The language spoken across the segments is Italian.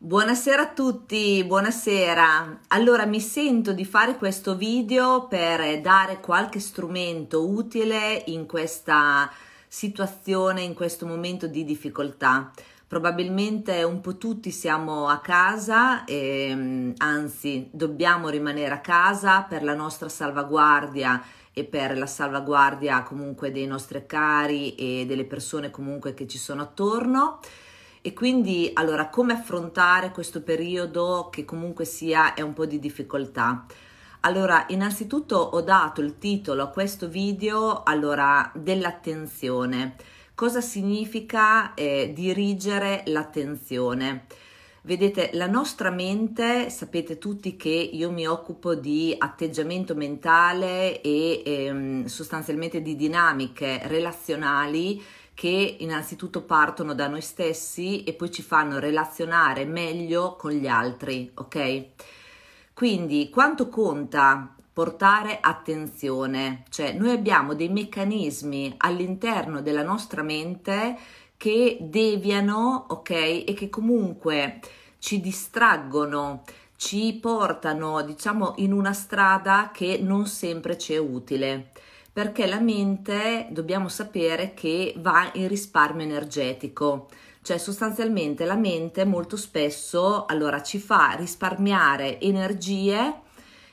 Buonasera a tutti, buonasera. Allora mi sento di fare questo video per dare qualche strumento utile in questa situazione, in questo momento di difficoltà. Probabilmente un po' tutti siamo a casa, e, anzi dobbiamo rimanere a casa per la nostra salvaguardia e per la salvaguardia comunque dei nostri cari e delle persone comunque che ci sono attorno. E quindi, allora, come affrontare questo periodo che comunque sia è un po' di difficoltà? Allora, innanzitutto ho dato il titolo a questo video, allora, dell'attenzione. Cosa significa eh, dirigere l'attenzione? Vedete, la nostra mente, sapete tutti che io mi occupo di atteggiamento mentale e ehm, sostanzialmente di dinamiche relazionali che innanzitutto partono da noi stessi e poi ci fanno relazionare meglio con gli altri, ok? Quindi quanto conta portare attenzione? Cioè noi abbiamo dei meccanismi all'interno della nostra mente che deviano, ok? E che comunque ci distraggono, ci portano, diciamo, in una strada che non sempre ci è utile perché la mente dobbiamo sapere che va in risparmio energetico, cioè sostanzialmente la mente molto spesso allora ci fa risparmiare energie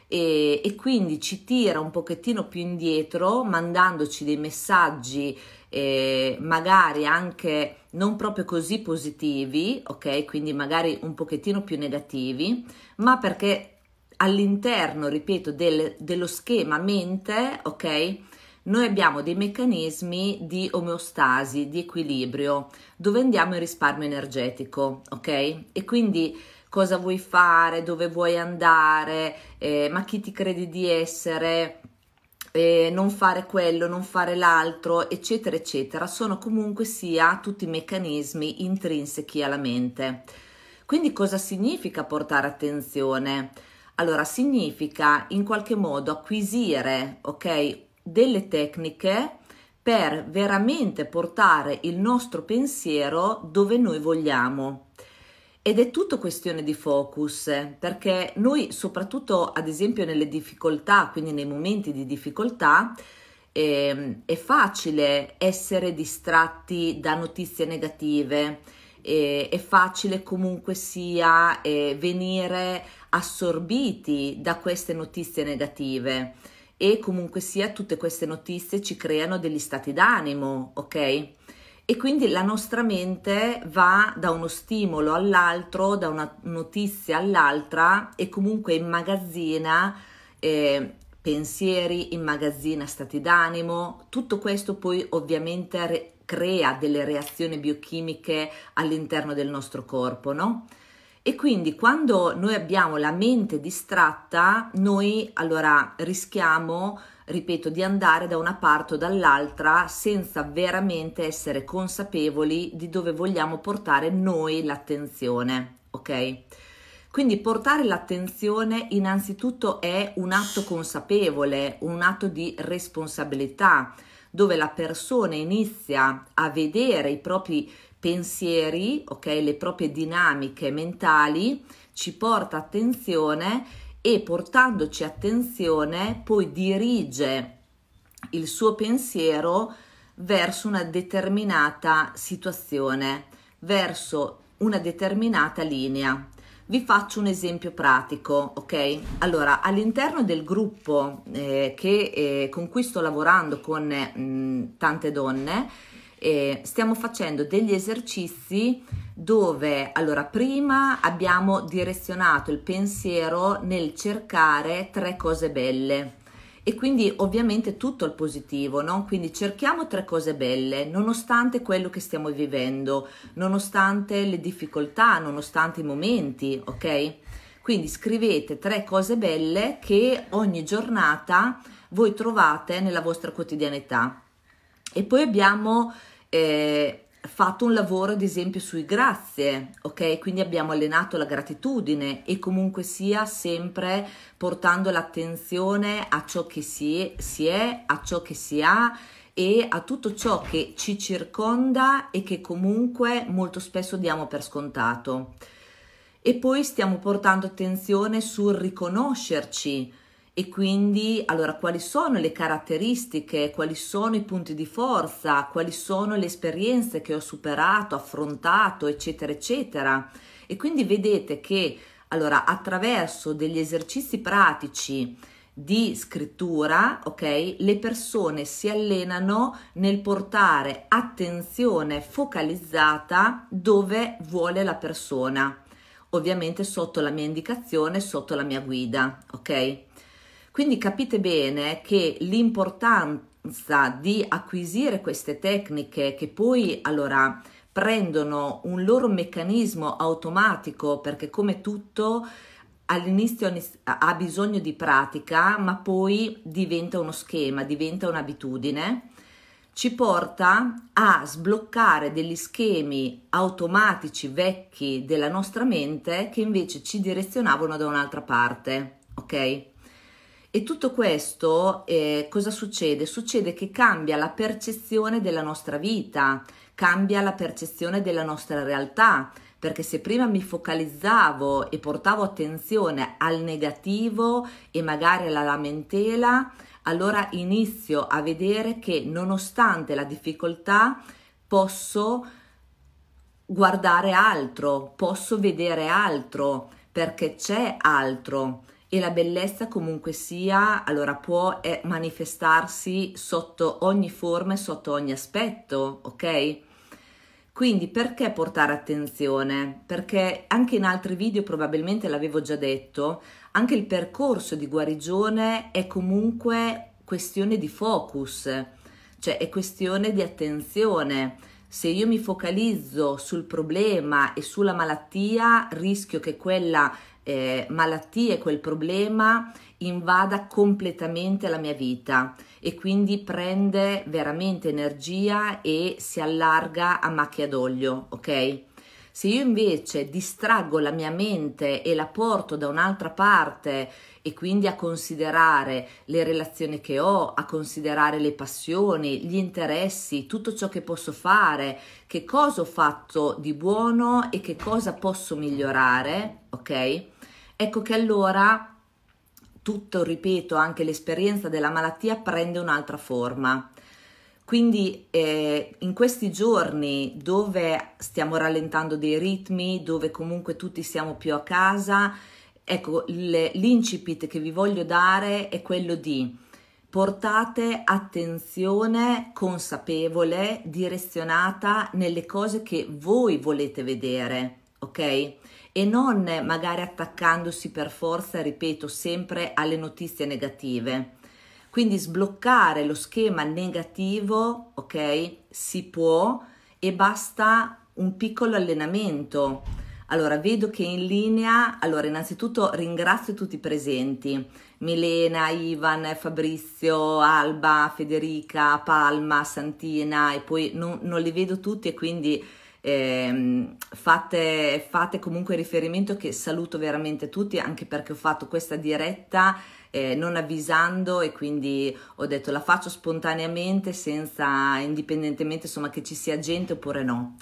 e, e quindi ci tira un pochettino più indietro mandandoci dei messaggi eh, magari anche non proprio così positivi, ok? Quindi magari un pochettino più negativi, ma perché all'interno, ripeto, del, dello schema mente, ok? Noi abbiamo dei meccanismi di omeostasi, di equilibrio, dove andiamo in risparmio energetico, ok? E quindi cosa vuoi fare, dove vuoi andare, eh, ma chi ti credi di essere, eh, non fare quello, non fare l'altro, eccetera, eccetera, sono comunque sia tutti meccanismi intrinseci alla mente. Quindi cosa significa portare attenzione? Allora, significa in qualche modo acquisire, ok, delle tecniche per veramente portare il nostro pensiero dove noi vogliamo. Ed è tutto questione di focus, perché noi soprattutto ad esempio nelle difficoltà, quindi nei momenti di difficoltà, eh, è facile essere distratti da notizie negative, eh, è facile comunque sia eh, venire assorbiti da queste notizie negative e comunque sia tutte queste notizie ci creano degli stati d'animo, ok? E quindi la nostra mente va da uno stimolo all'altro, da una notizia all'altra e comunque immagazzina eh, pensieri, immagazzina stati d'animo, tutto questo poi ovviamente crea delle reazioni biochimiche all'interno del nostro corpo, no? E quindi quando noi abbiamo la mente distratta, noi allora rischiamo, ripeto, di andare da una parte o dall'altra senza veramente essere consapevoli di dove vogliamo portare noi l'attenzione, ok? Quindi portare l'attenzione innanzitutto è un atto consapevole, un atto di responsabilità, dove la persona inizia a vedere i propri pensieri, ok, le proprie dinamiche mentali, ci porta attenzione e portandoci attenzione poi dirige il suo pensiero verso una determinata situazione, verso una determinata linea. Vi faccio un esempio pratico, ok? Allora, all'interno del gruppo eh, che, eh, con cui sto lavorando con mh, mm, tante donne, eh, stiamo facendo degli esercizi dove allora prima abbiamo direzionato il pensiero nel cercare tre cose belle e quindi ovviamente tutto il positivo, no? Quindi cerchiamo tre cose belle, nonostante quello che stiamo vivendo, nonostante le difficoltà, nonostante i momenti, ok? Quindi scrivete tre cose belle che ogni giornata voi trovate nella vostra quotidianità. E poi abbiamo eh, fatto un lavoro ad esempio sui grazie, ok? Quindi abbiamo allenato la gratitudine e comunque sia sempre portando l'attenzione a ciò che si si è, a ciò che si ha e a tutto ciò che ci circonda e che comunque molto spesso diamo per scontato. e poi stiamo portando attenzione sul riconoscerci e quindi allora quali sono le caratteristiche, quali sono i punti di forza, quali sono le esperienze che ho superato, affrontato, eccetera, eccetera. E quindi vedete che allora attraverso degli esercizi pratici di scrittura, ok, le persone si allenano nel portare attenzione focalizzata dove vuole la persona ovviamente sotto la mia indicazione, sotto la mia guida, ok? Quindi capite bene che l'importanza di acquisire queste tecniche che poi allora prendono un loro meccanismo automatico perché come tutto all'inizio ha bisogno di pratica ma poi diventa uno schema, diventa un'abitudine ci porta a sbloccare degli schemi automatici vecchi della nostra mente che invece ci direzionavano da un'altra parte, ok? E tutto questo eh, cosa succede? Succede che cambia la percezione della nostra vita, cambia la percezione della nostra realtà, perché se prima mi focalizzavo e portavo attenzione al negativo e magari alla lamentela, allora inizio a vedere che nonostante la difficoltà posso guardare altro, posso vedere altro, perché c'è altro e la bellezza comunque sia, allora può eh, manifestarsi sotto ogni forma e sotto ogni aspetto, ok? Quindi perché portare attenzione? Perché anche in altri video probabilmente l'avevo già detto, anche il percorso di guarigione è comunque questione di focus, cioè è questione di attenzione. Se io mi focalizzo sul problema e sulla malattia, rischio che quella eh, malattia e quel problema invada completamente la mia vita e quindi prende veramente energia e si allarga a macchia d'olio, ok? Se io invece distraggo la mia mente e la porto da un'altra parte e quindi a considerare le relazioni che ho, a considerare le passioni, gli interessi, tutto ciò che posso fare, che cosa ho fatto di buono e che cosa posso migliorare, ok? Ecco che allora tutto, ripeto, anche l'esperienza della malattia prende un'altra forma. Quindi eh, in questi giorni dove stiamo rallentando dei ritmi, dove comunque tutti siamo più a casa, ecco l'incipit che vi voglio dare è quello di portate attenzione consapevole, direzionata nelle cose che voi volete vedere, ok? e non magari attaccandosi per forza, ripeto, sempre alle notizie negative. Quindi sbloccare lo schema negativo, ok? Si può e basta un piccolo allenamento. Allora, vedo che in linea, allora innanzitutto ringrazio tutti i presenti, Milena, Ivan, Fabrizio, Alba, Federica, Palma, Santina e poi non, non li vedo tutti e quindi eh, fate, fate comunque riferimento che saluto veramente tutti anche perché ho fatto questa diretta eh, non avvisando e quindi ho detto la faccio spontaneamente senza indipendentemente insomma che ci sia gente oppure no.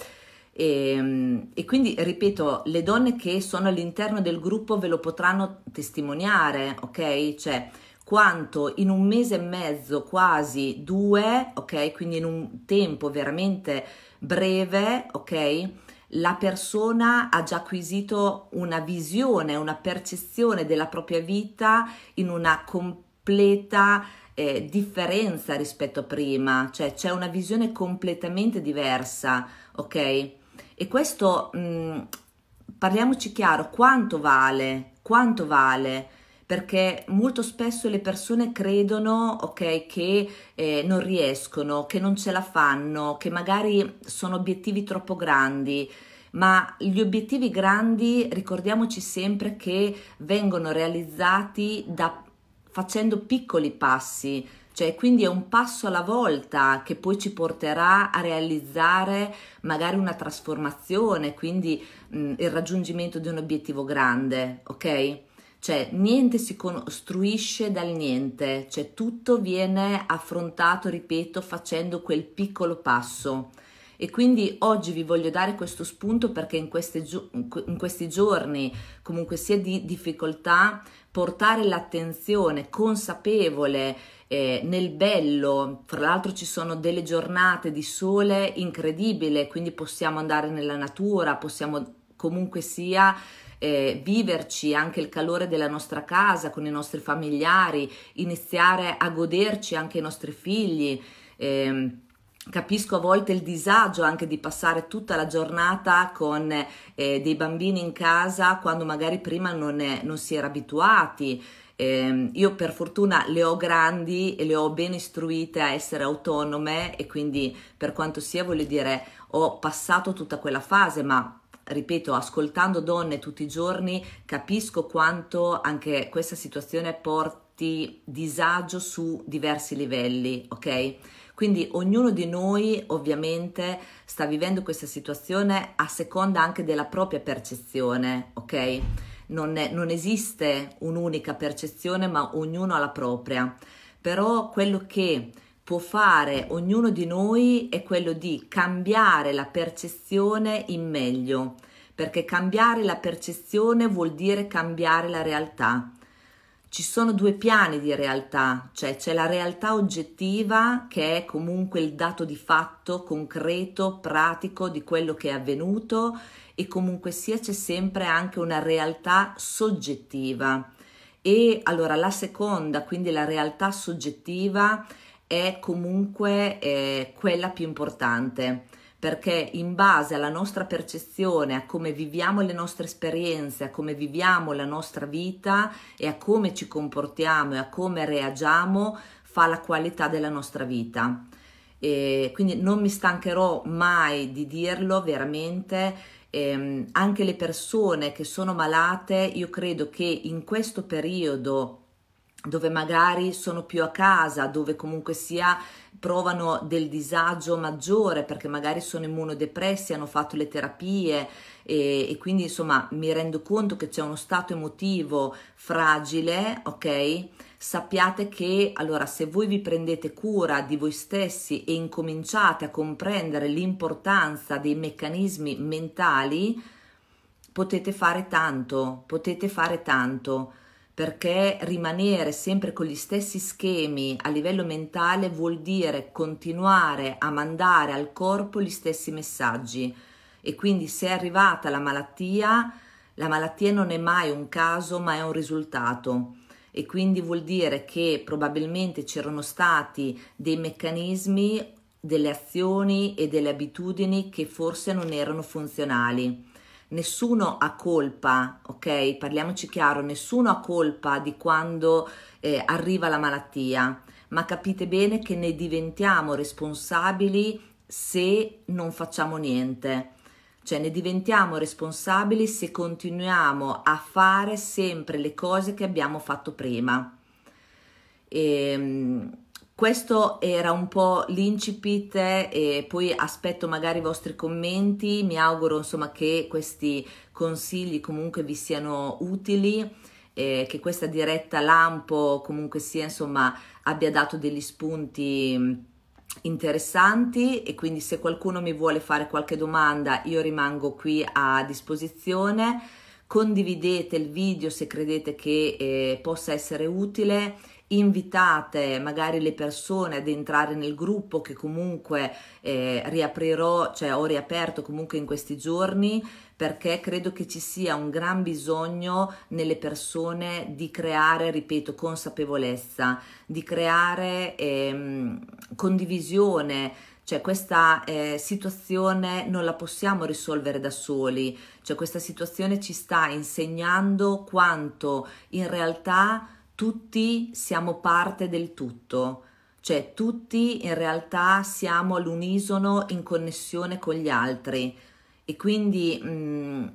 E, ehm, e, quindi ripeto, le donne che sono all'interno del gruppo ve lo potranno testimoniare, ok? Cioè, quanto in un mese e mezzo, quasi due, ok? Quindi in un tempo veramente breve, ok? La persona ha già acquisito una visione, una percezione della propria vita in una completa eh, differenza rispetto a prima, cioè c'è una visione completamente diversa, ok? E questo mh, mm, parliamoci chiaro, quanto vale? Quanto vale? Perché molto spesso le persone credono ok che eh, non riescono, che non ce la fanno, che magari sono obiettivi troppo grandi. Ma gli obiettivi grandi ricordiamoci sempre che vengono realizzati da, facendo piccoli passi, cioè quindi è un passo alla volta che poi ci porterà a realizzare magari una trasformazione, quindi mh, il raggiungimento di un obiettivo grande, ok? Cioè niente si costruisce dal niente, cioè tutto viene affrontato, ripeto, facendo quel piccolo passo. E quindi oggi vi voglio dare questo spunto perché in, gi- in questi giorni, comunque sia di difficoltà, portare l'attenzione consapevole eh, nel bello, fra l'altro ci sono delle giornate di sole incredibile, quindi possiamo andare nella natura, possiamo comunque sia eh, viverci anche il calore della nostra casa con i nostri familiari, iniziare a goderci anche i nostri figli. Eh, Capisco a volte il disagio anche di passare tutta la giornata con eh, dei bambini in casa quando magari prima non, è, non si era abituati. Eh, io per fortuna le ho grandi e le ho ben istruite a essere autonome e quindi per quanto sia voglio dire ho passato tutta quella fase ma ripeto, ascoltando donne tutti i giorni, capisco quanto anche questa situazione porti disagio su diversi livelli, ok? Quindi ognuno di noi ovviamente sta vivendo questa situazione a seconda anche della propria percezione, ok? Non, è, non esiste un'unica percezione, ma ognuno ha la propria. Però quello che può fare ognuno di noi è quello di cambiare la percezione in meglio, perché cambiare la percezione vuol dire cambiare la realtà. Ci sono due piani di realtà, cioè c'è la realtà oggettiva che è comunque il dato di fatto concreto, pratico di quello che è avvenuto e comunque sia c'è sempre anche una realtà soggettiva. E allora la seconda, quindi la realtà soggettiva, è comunque eh, quella più importante perché in base alla nostra percezione, a come viviamo le nostre esperienze, a come viviamo la nostra vita e a come ci comportiamo e a come reagiamo, fa la qualità della nostra vita. E quindi non mi stancherò mai di dirlo veramente. Ehm, anche le persone che sono malate, io credo che in questo periodo dove magari sono più a casa, dove comunque sia provano del disagio maggiore perché magari sono immunodepressi, hanno fatto le terapie e, e quindi insomma mi rendo conto che c'è uno stato emotivo fragile, ok? Sappiate che allora se voi vi prendete cura di voi stessi e incominciate a comprendere l'importanza dei meccanismi mentali, potete fare tanto, potete fare tanto perché rimanere sempre con gli stessi schemi a livello mentale vuol dire continuare a mandare al corpo gli stessi messaggi. E quindi se è arrivata la malattia, la malattia non è mai un caso ma è un risultato. E quindi vuol dire che probabilmente c'erano stati dei meccanismi, delle azioni e delle abitudini che forse non erano funzionali nessuno ha colpa, ok? Parliamoci chiaro, nessuno ha colpa di quando eh, arriva la malattia, ma capite bene che ne diventiamo responsabili se non facciamo niente. Cioè ne diventiamo responsabili se continuiamo a fare sempre le cose che abbiamo fatto prima. E, ehm, questo era un po' l'incipit e poi aspetto magari i vostri commenti, mi auguro insomma che questi consigli comunque vi siano utili, eh, che questa diretta lampo comunque sia insomma abbia dato degli spunti interessanti. E quindi se qualcuno mi vuole fare qualche domanda io rimango qui a disposizione. Condividete il video se credete che eh, possa essere utile invitate magari le persone ad entrare nel gruppo che comunque eh, riaprirò, cioè ho riaperto comunque in questi giorni perché credo che ci sia un gran bisogno nelle persone di creare, ripeto, consapevolezza, di creare ehm, condivisione, cioè questa eh, situazione non la possiamo risolvere da soli, cioè questa situazione ci sta insegnando quanto in realtà tutti siamo parte del tutto, cioè tutti in realtà siamo all'unisono in connessione con gli altri. E quindi mh, mm,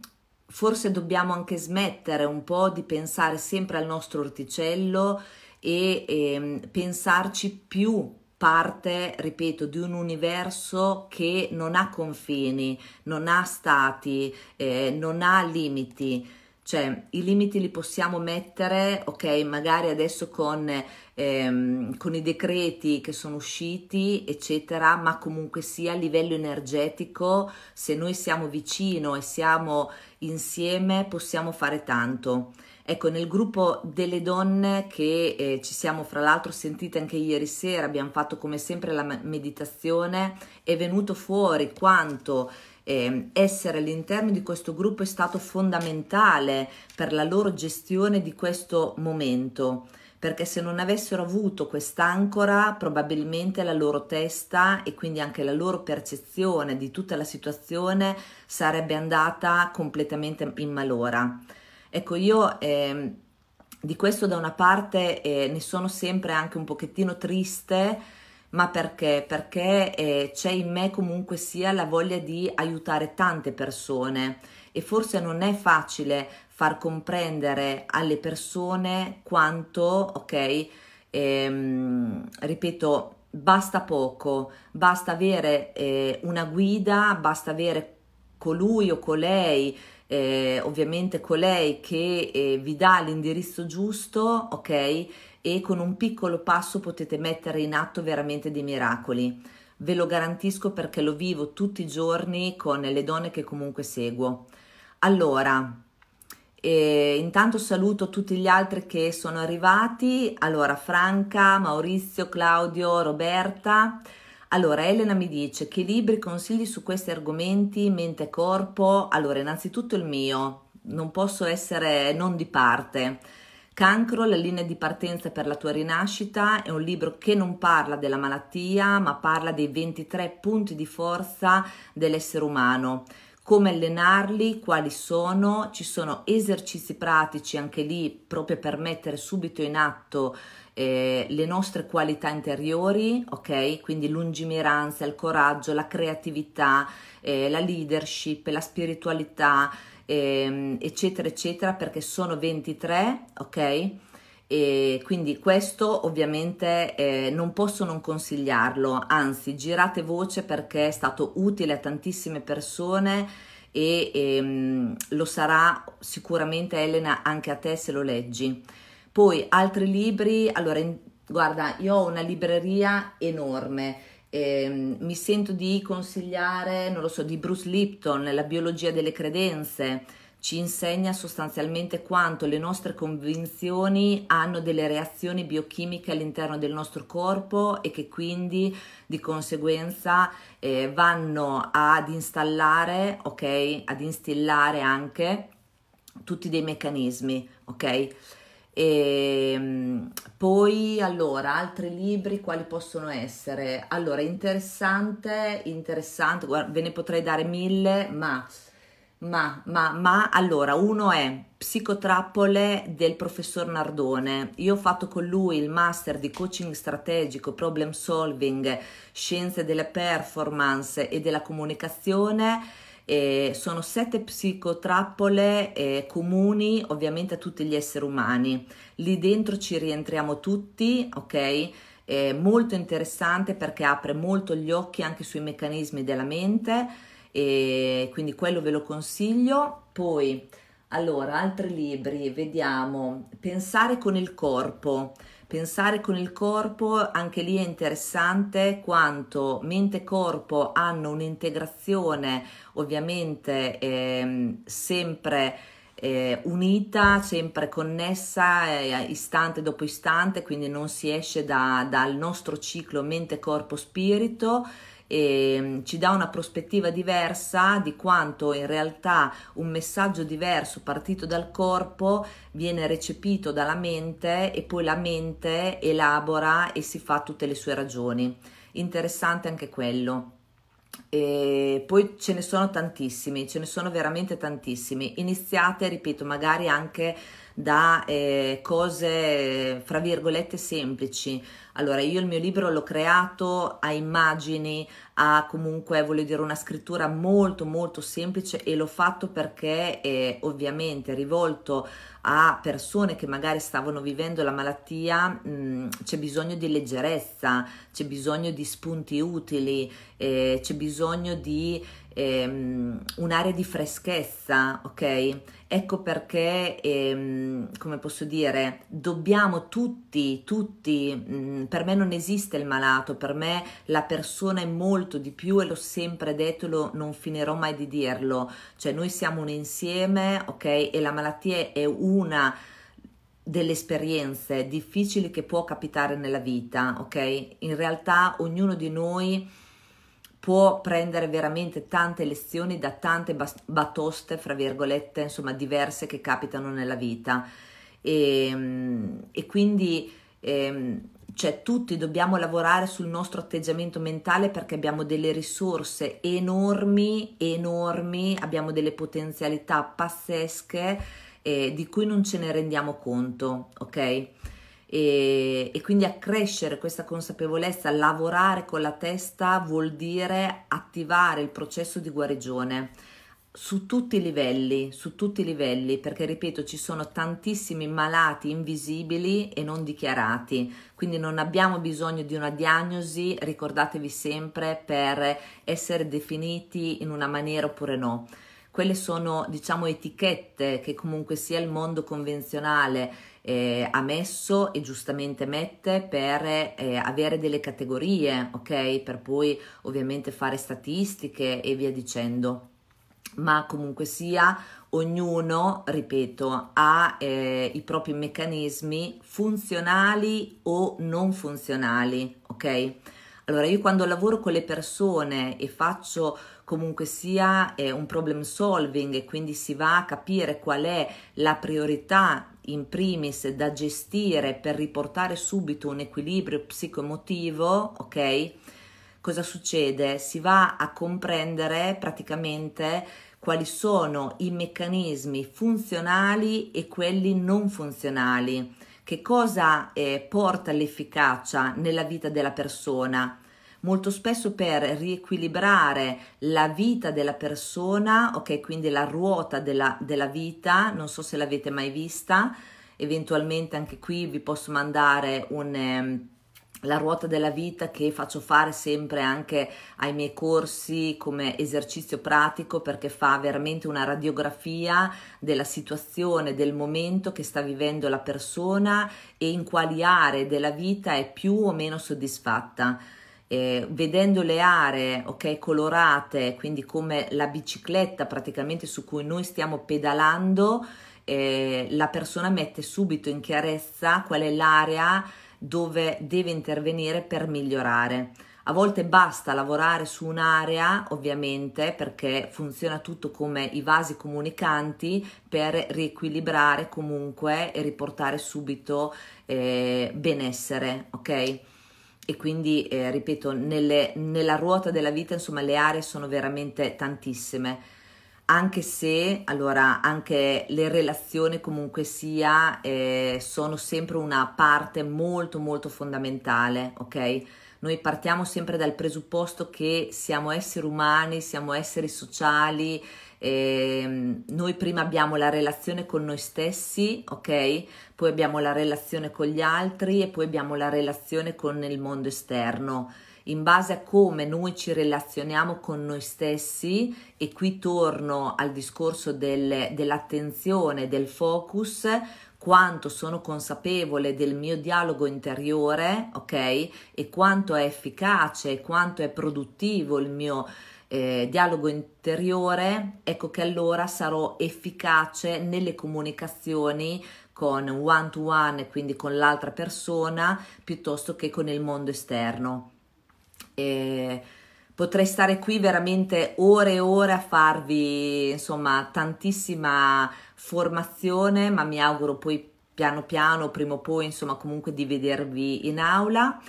forse dobbiamo anche smettere un po' di pensare sempre al nostro orticello e, e ehm, pensarci più parte, ripeto, di un universo che non ha confini, non ha stati, eh, non ha limiti Cioè, i limiti li possiamo mettere, ok, magari adesso con, ehm, con i decreti che sono usciti, eccetera, ma comunque sia a livello energetico, se noi siamo vicino e siamo insieme, possiamo fare tanto. Ecco, nel gruppo delle donne che eh, ci siamo fra l'altro sentite anche ieri sera, abbiamo fatto come sempre la meditazione, è venuto fuori quanto eh, essere all'interno di questo gruppo è stato fondamentale per la loro gestione di questo momento perché se non avessero avuto quest'ancora probabilmente la loro testa e quindi anche la loro percezione di tutta la situazione sarebbe andata completamente in malora. Ecco, io eh, di questo da una parte eh, ne sono sempre anche un pochettino triste ma perché? Perché eh, c'è in me comunque sia la voglia di aiutare tante persone e forse non è facile far comprendere alle persone quanto, ok, ehm, ripeto, basta poco, basta avere eh, una guida, basta avere colui o colei, eh, ovviamente colei che eh, vi dà l'indirizzo giusto, ok? e con un piccolo passo potete mettere in atto veramente dei miracoli. Ve lo garantisco perché lo vivo tutti i giorni con le donne che comunque seguo. Allora, eh, intanto saluto tutti gli altri che sono arrivati. Allora, Franca, Maurizio, Claudio, Roberta. Allora, Elena mi dice che libri consigli su questi argomenti, mente e corpo? Allora, innanzitutto il mio, non posso essere non di parte. Cancro, la linea di partenza per la tua rinascita è un libro che non parla della malattia, ma parla dei 23 punti di forza dell'essere umano. Come allenarli, quali sono, ci sono esercizi pratici anche lì proprio per mettere subito in atto eh, le nostre qualità interiori, ok? Quindi lungimiranza, il coraggio, la creatività, eh, la leadership, la spiritualità, ehm, eccetera, eccetera, perché sono 23, ok? E quindi questo ovviamente eh, non posso non consigliarlo, anzi girate voce perché è stato utile a tantissime persone e ehm, lo sarà sicuramente Elena anche a te se lo leggi. Poi altri libri, allora in, guarda io ho una libreria enorme. Eh, mi sento di consigliare, non lo so, di Bruce Lipton, La biologia delle credenze, ci insegna sostanzialmente quanto le nostre convinzioni hanno delle reazioni biochimiche all'interno del nostro corpo e che quindi di conseguenza eh, vanno ad installare, ok, ad instillare anche tutti dei meccanismi, ok? E, ehm, poi, allora, altri libri quali possono essere? Allora, interessante, interessante, guarda, ve ne potrei dare mille, ma, ma, ma, ma, allora, uno è Psicotrappole del professor Nardone. Io ho fatto con lui il master di coaching strategico, problem solving, scienze delle performance e della comunicazione eh, sono sette psicotrappole eh, comuni ovviamente a tutti gli esseri umani. Lì dentro ci rientriamo tutti, ok? È molto interessante perché apre molto gli occhi anche sui meccanismi della mente e quindi quello ve lo consiglio. Poi, allora, altri libri, vediamo, Pensare con il corpo. Pensare con il corpo, anche lì è interessante quanto mente e corpo hanno un'integrazione ovviamente eh, sempre eh, unita, sempre connessa, eh, istante dopo istante, quindi non si esce da, dal nostro ciclo mente, corpo, spirito e mm, ci dà una prospettiva diversa di quanto in realtà un messaggio diverso partito dal corpo viene recepito dalla mente e poi la mente elabora e si fa tutte le sue ragioni. Interessante anche quello. E poi ce ne sono tantissimi, ce ne sono veramente tantissimi. Iniziate, ripeto, magari anche da eh, cose fra virgolette semplici. Allora, io il mio libro l'ho creato a immagini, a comunque, voglio dire, una scrittura molto molto semplice e l'ho fatto perché è ovviamente rivolto a persone che magari stavano vivendo la malattia, c'è bisogno di leggerezza, c'è bisogno di spunti utili, eh, c'è bisogno di ehm, un'area di freschezza, ok? Ecco perché, ehm, come posso dire, dobbiamo tutti, tutti, mh, mm, per me non esiste il malato, per me la persona è molto di più e l'ho sempre detto lo, non finirò mai di dirlo, cioè noi siamo un insieme, ok? E la malattia è una delle esperienze difficili che può capitare nella vita, ok? In realtà ognuno di noi può prendere veramente tante lezioni da tante batoste, fra virgolette, insomma, diverse che capitano nella vita. E, ehm, e quindi eh, cioè, tutti dobbiamo lavorare sul nostro atteggiamento mentale perché abbiamo delle risorse enormi, enormi, abbiamo delle potenzialità pazzesche eh, di cui non ce ne rendiamo conto, ok? E, e quindi accrescere questa consapevolezza, lavorare con la testa vuol dire attivare il processo di guarigione su tutti i livelli, su tutti i livelli, perché ripeto, ci sono tantissimi malati invisibili e non dichiarati, quindi non abbiamo bisogno di una diagnosi, ricordatevi sempre, per essere definiti in una maniera oppure no. Quelle sono, diciamo, etichette che comunque sia il mondo convenzionale eh, ha messo e giustamente mette per eh, avere delle categorie, ok? Per poi ovviamente fare statistiche e via dicendo. Ma comunque sia, ognuno, ripeto, ha eh, i propri meccanismi funzionali o non funzionali, ok? Allora io quando lavoro con le persone e faccio comunque sia eh, un problem solving e quindi si va a capire qual è la priorità in primis da gestire per riportare subito un equilibrio psicoemotivo, ok? Cosa succede? Si va a comprendere praticamente quali sono i meccanismi funzionali e quelli non funzionali. Che cosa eh, porta l'efficacia nella vita della persona? Molto spesso per riequilibrare la vita della persona, ok, quindi la ruota della, della vita, non so se l'avete mai vista, eventualmente anche qui vi posso mandare un... Eh, la ruota della vita che faccio fare sempre anche ai miei corsi come esercizio pratico perché fa veramente una radiografia della situazione, del momento che sta vivendo la persona e in quali aree della vita è più o meno soddisfatta eh, vedendo le aree ok colorate quindi come la bicicletta praticamente su cui noi stiamo pedalando eh, la persona mette subito in chiarezza qual è l'area dove deve intervenire per migliorare a volte basta lavorare su un'area, ovviamente, perché funziona tutto come i vasi comunicanti per riequilibrare comunque e riportare subito eh, benessere, ok? E quindi eh, ripeto nelle, nella ruota della vita insomma le aree sono veramente tantissime. Anche se allora anche le relazioni comunque sia eh, sono sempre una parte molto molto fondamentale ok? Noi partiamo sempre dal presupposto che siamo esseri umani siamo esseri sociali eh, noi prima abbiamo la relazione con noi stessi, ok? Poi abbiamo la relazione con gli altri e poi abbiamo la relazione con il mondo esterno. In base a come noi ci relazioniamo con noi stessi, e qui torno al discorso del, dell'attenzione, del focus, quanto sono consapevole del mio dialogo interiore, ok? E quanto è efficace, quanto è produttivo il mio eh, dialogo interiore, ecco che allora sarò efficace nelle comunicazioni con one to one, quindi con l'altra persona, piuttosto che con il mondo esterno. E potrei stare qui veramente ore e ore a farvi insomma tantissima formazione, ma mi auguro poi piano piano, prima o poi, insomma, comunque di vedervi in aula.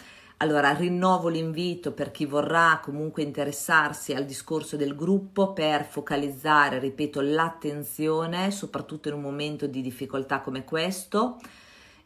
Allora rinnovo l'invito per chi vorrà comunque interessarsi al discorso del gruppo per focalizzare, ripeto, l'attenzione, soprattutto in un momento di difficoltà come questo.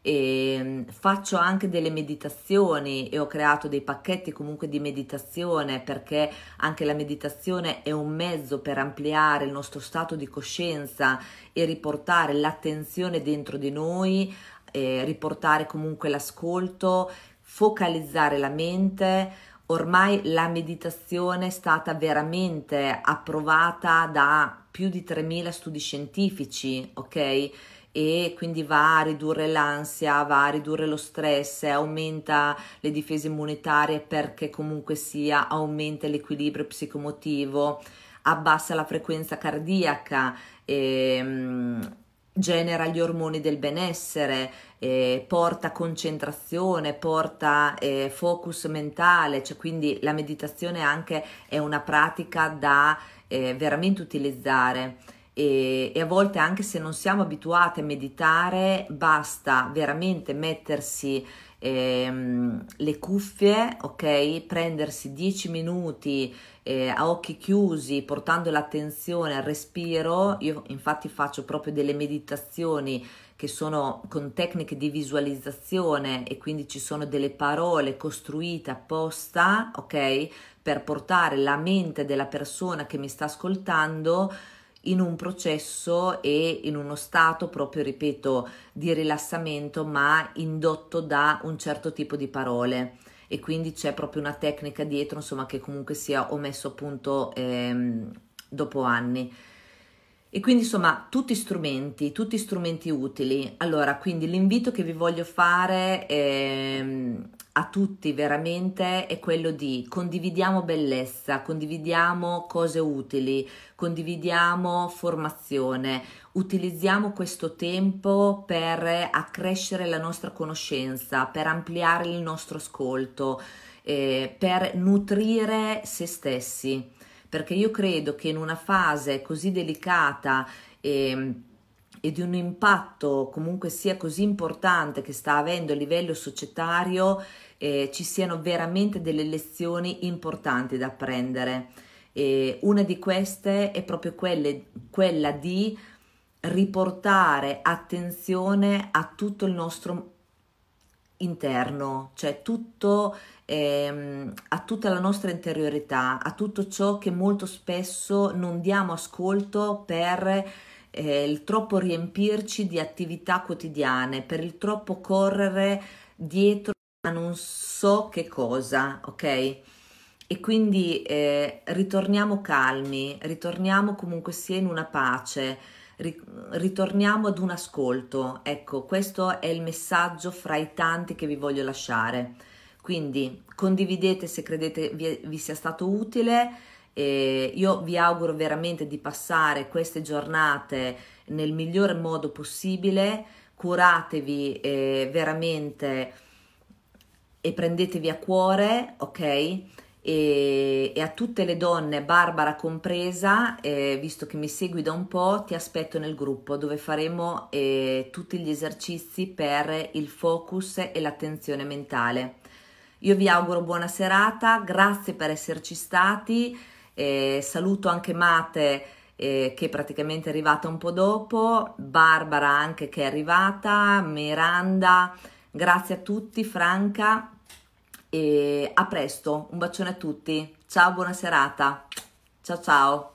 E mm, faccio anche delle meditazioni e ho creato dei pacchetti comunque di meditazione perché anche la meditazione è un mezzo per ampliare il nostro stato di coscienza e riportare l'attenzione dentro di noi, riportare comunque l'ascolto focalizzare la mente, ormai la meditazione è stata veramente approvata da più di 3000 studi scientifici, ok? E quindi va a ridurre l'ansia, va a ridurre lo stress, aumenta le difese immunitarie perché comunque sia aumenta l'equilibrio psicomotivo, abbassa la frequenza cardiaca, e, um, genera gli ormoni del benessere, eh, porta concentrazione, porta eh, focus mentale, cioè quindi la meditazione anche è una pratica da eh, veramente utilizzare e, e, a volte anche se non siamo abituati a meditare basta veramente mettersi ehm, le cuffie, ok? Prendersi 10 minuti eh, a occhi chiusi, portando l'attenzione al respiro. Io infatti faccio proprio delle meditazioni che sono con tecniche di visualizzazione e quindi ci sono delle parole costruite apposta, ok? Per portare la mente della persona che mi sta ascoltando in un processo e in uno stato proprio, ripeto, di rilassamento, ma indotto da un certo tipo di parole. E quindi c'è proprio una tecnica dietro, insomma, che comunque sia ho messo appunto ehm, dopo anni. E quindi insomma tutti strumenti, tutti strumenti utili. Allora, quindi l'invito che vi voglio fare eh, a tutti veramente è quello di condividiamo bellezza, condividiamo cose utili, condividiamo formazione, utilizziamo questo tempo per accrescere la nostra conoscenza, per ampliare il nostro ascolto, eh, per nutrire se stessi perché io credo che in una fase così delicata e, e di un impatto comunque sia così importante che sta avendo a livello societario eh, ci siano veramente delle lezioni importanti da apprendere. E una di queste è proprio quelle, quella di riportare attenzione a tutto il nostro interno, cioè tutto, ehm, a tutta la nostra interiorità, a tutto ciò che molto spesso non diamo ascolto per eh, il troppo riempirci di attività quotidiane, per il troppo correre dietro a non so che cosa, ok? E quindi eh, ritorniamo calmi, ritorniamo comunque sia in una pace, ritorniamo ad un ascolto. Ecco, questo è il messaggio fra i tanti che vi voglio lasciare. Quindi condividete se credete vi, vi sia stato utile. Eh, io vi auguro veramente di passare queste giornate nel miglior modo possibile. Curatevi eh, veramente e prendetevi a cuore, ok? E, e, a tutte le donne, Barbara compresa, eh, visto che mi segui da un po', ti aspetto nel gruppo dove faremo eh, tutti gli esercizi per il focus e l'attenzione mentale. Io vi auguro buona serata, grazie per esserci stati, eh, saluto anche Mate eh, che praticamente arrivata un po' dopo, Barbara anche che è arrivata, Miranda, grazie a tutti, Franca e a presto, un bacione a tutti, ciao, buona serata, ciao ciao.